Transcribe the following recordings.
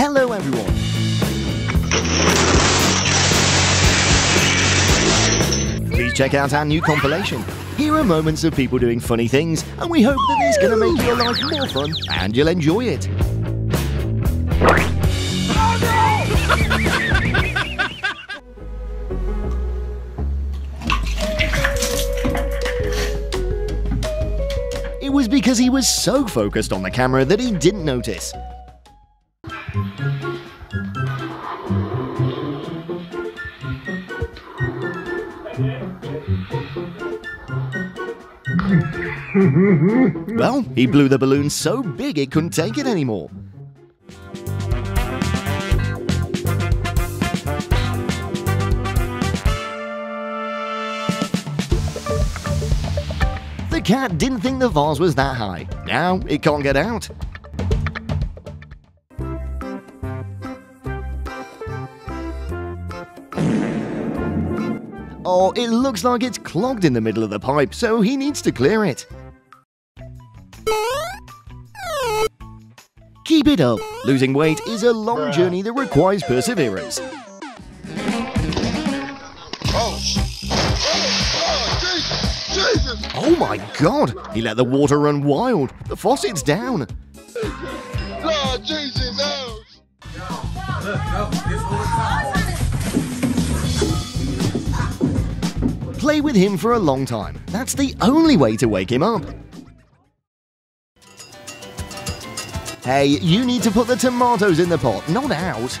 Hello, everyone. Please check out our new compilation. Here are moments of people doing funny things, and we hope that it's going to make your life more fun and you'll enjoy it. It was because he was so focused on the camera that he didn't notice. well, he blew the balloon so big it couldn't take it anymore. The cat didn't think the vase was that high. Now it can't get out. Oh, it looks like it's clogged in the middle of the pipe, so he needs to clear it. Keep it up. Losing weight is a long journey that requires perseverance. Oh my god! He let the water run wild. The faucet's down. Lord Jesus, oh. no. Play with him for a long time. That's the only way to wake him up. Hey, you need to put the tomatoes in the pot, not out.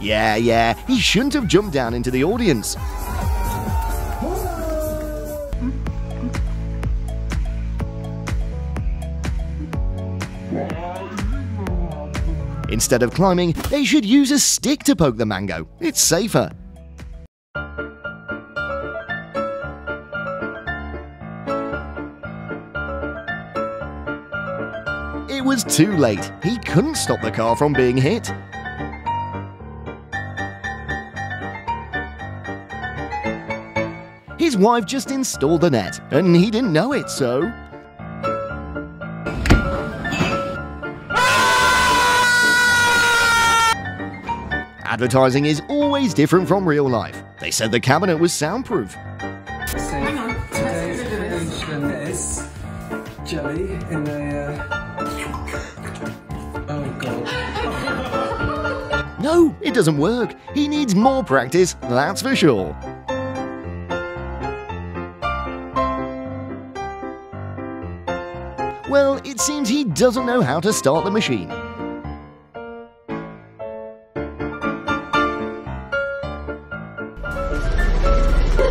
Yeah, yeah, he shouldn't have jumped down into the audience. Instead of climbing, they should use a stick to poke the mango. It's safer. It was too late. He couldn't stop the car from being hit. His wife just installed the net, and he didn't know it, so. Advertising is always different from real life. They said the cabinet was soundproof. So today's creation is jelly in a. Uh... Oh god. No, it doesn't work. He needs more practice, that's for sure. Well, it seems he doesn't know how to start the machine.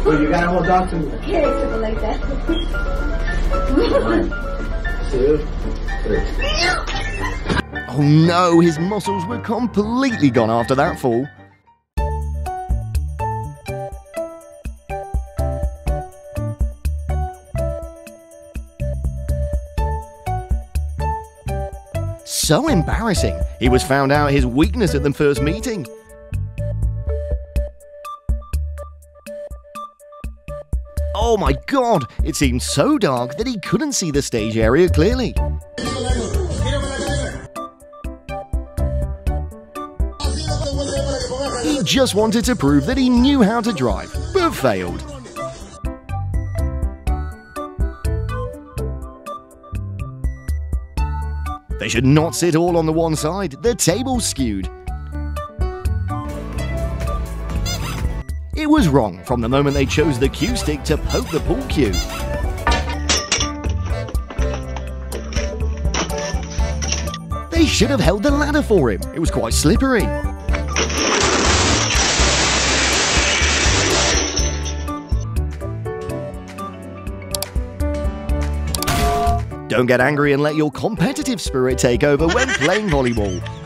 Well, you gotta hold on to me. Here, something like that. Two, three. Oh no, his muscles were completely gone after that fall. So embarrassing. He was found out his weakness at the first meeting. Oh my god! It seemed so dark that he couldn't see the stage area clearly. He just wanted to prove that he knew how to drive, but failed. They should not sit all on the one side, the table's skewed. It was wrong from the moment they chose the cue stick to poke the pool cue. They should have held the ladder for him. It was quite slippery. Don't get angry and let your competitive spirit take over when playing volleyball.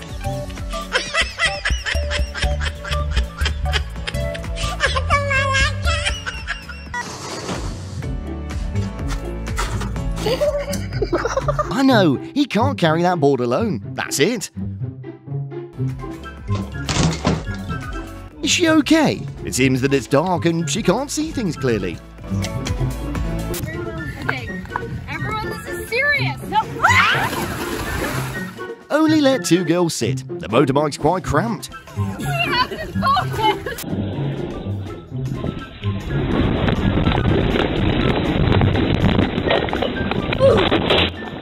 I know, he can't carry that board alone. That's it. Is she okay? It seems that it's dark and she can't see things clearly. Okay, everyone, this is serious. No. Only let two girls sit. The motorbike's quite cramped.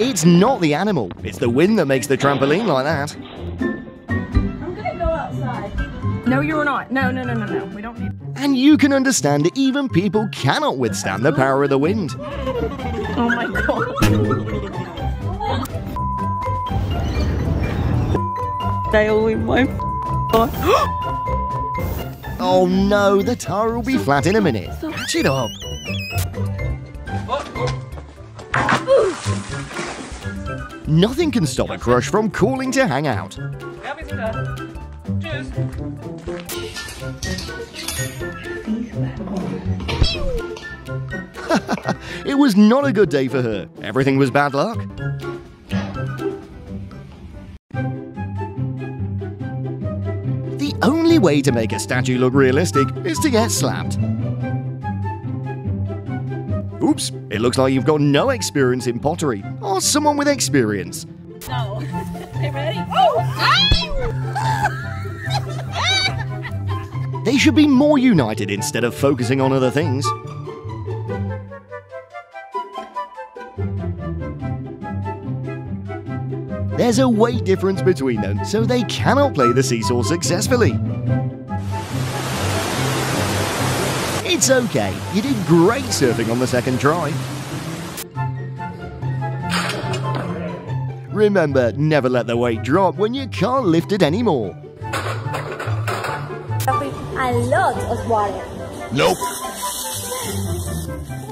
It's not the animal, it's the wind that makes the trampoline like that. I'm gonna go outside. No, you're not. No, no, no, no, no. We don't need. And you can understand that even people cannot withstand the power of the wind. Oh my god. nail in my Oh no, the tire will be flat in a minute. Catch it up. Nothing can stop a crush from calling to hang out. It was not a good day for her. Everything was bad luck. The only way to make a statue look realistic is to get slapped. Oops, it looks like you've got no experience in pottery, or someone with experience. No. Okay, ready? Oh! They should be more united instead of focusing on other things. There's a weight difference between them, so they cannot play the seesaw successfully. It's okay, you did great surfing on the second try. Remember, never let the weight drop when you can't lift it anymore. a lot of water. Nope.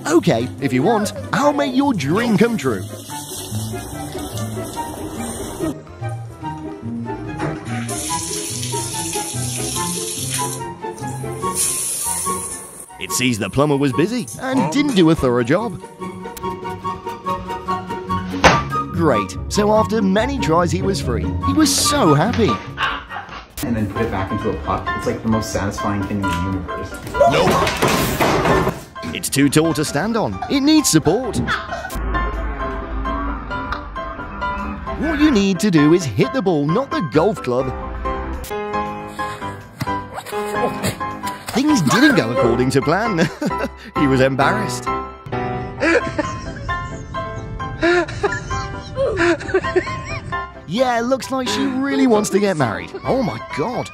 Okay, if you want, I'll make your dream come true. Sees the plumber was busy and didn't do a thorough job. Great, so after many tries he was free. He was so happy. and then put it back into a puck. It's like the most satisfying thing in the universe. Nope. It's too tall to stand on. It needs support. What you need to do is hit the ball, not the golf club. Things didn't go according to plan. he was embarrassed. yeah, looks like she really wants to get married. Oh my god.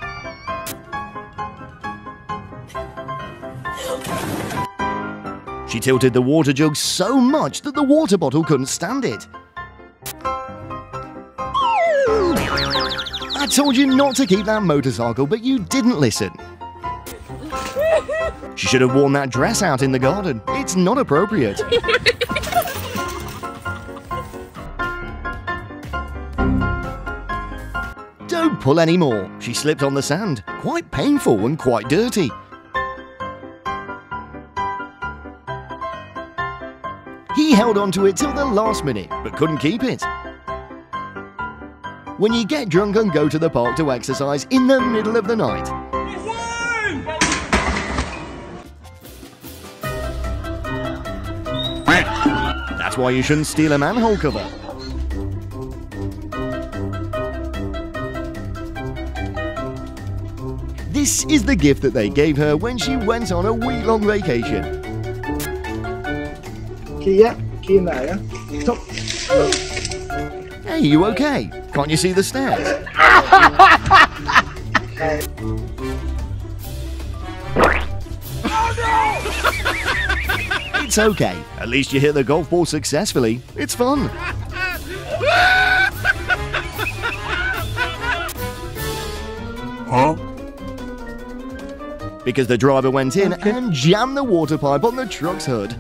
She tilted the water jug so much that the water bottle couldn't stand it. I told you not to keep that motorcycle, but you didn't listen. Should have worn that dress out in the garden. It's not appropriate. Don't pull any more. She slipped on the sand. Quite painful and quite dirty. He held on to it till the last minute, but couldn't keep it. When you get drunk and go to the park to exercise in the middle of the night. Why you shouldn't steal a manhole cover. This is the gift that they gave her when she went on a week-long vacation. Kia, Kia Naya. Top. Hey, you okay? Can't you see the stairs? It's okay. At least you hit the golf ball successfully. It's fun. Huh? Because the driver went in and jammed the water pipe on the truck's hood.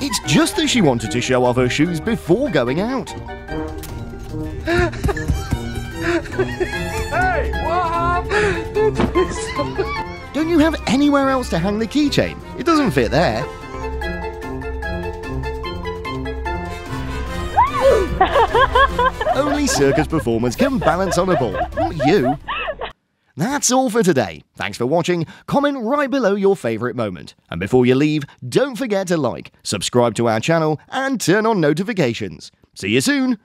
It's just that she wanted to show off her shoes before going out. Don't you have anywhere else to hang the keychain? It doesn't fit there. Only circus performers can balance on a ball, not you. That's all for today. Thanks for watching. Comment right below your favourite moment. And before you leave, don't forget to like, subscribe to our channel, and turn on notifications. See you soon!